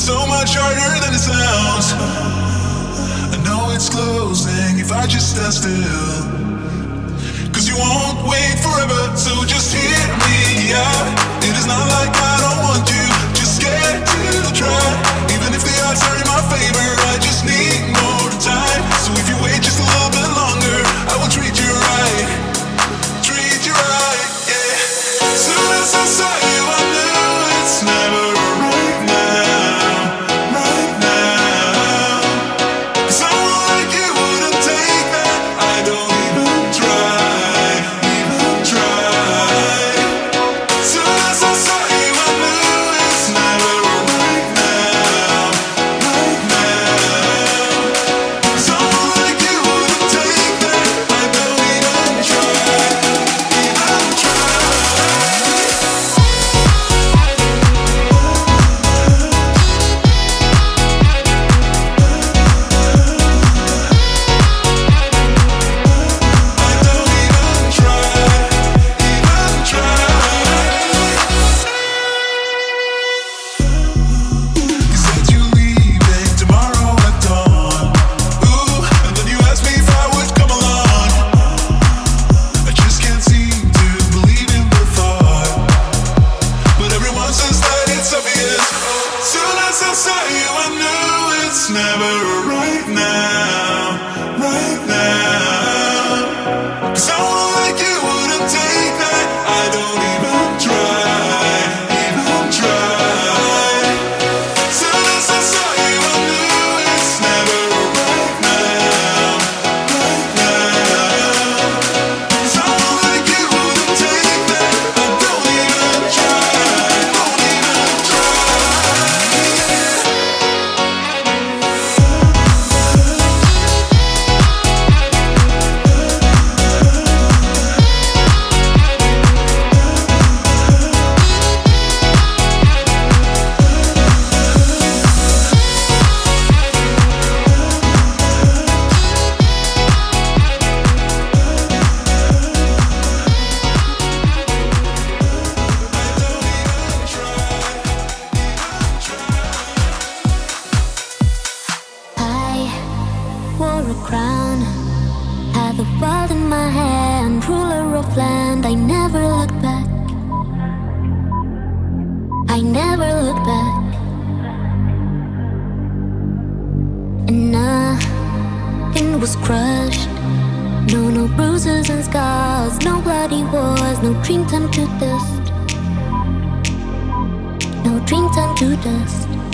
It's so much harder than it sounds. I know it's closing if I just stand still. Cause you won't wait forever, so just hit me up. It is not like I don't want you. was crushed. No, no bruises and scars, no bloody wars, no dream turned to dust. No dream turned to dust.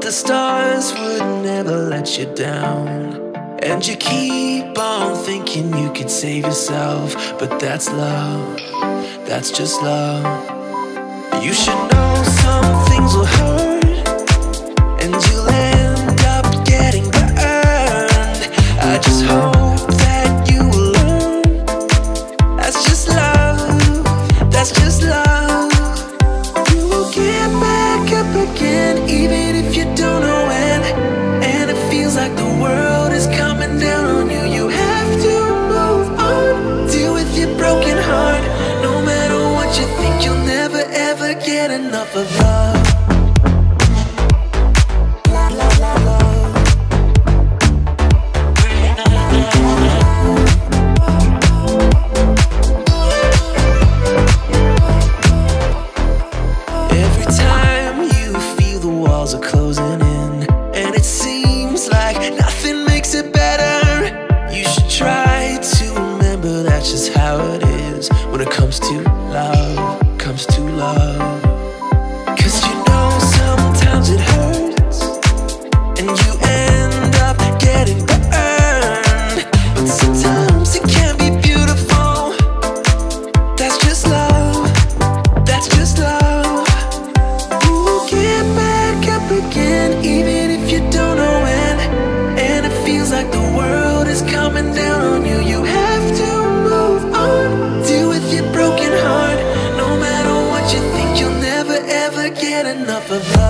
The stars would never let you down. And you keep on thinking you could save yourself. But that's love, that's just love. You should know some things will hurt. that's how it is when it comes to love, comes to love. up.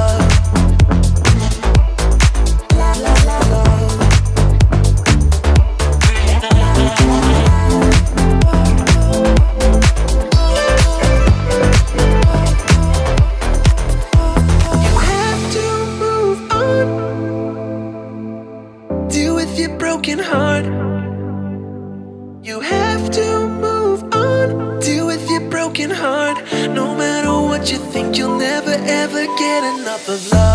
enough of love.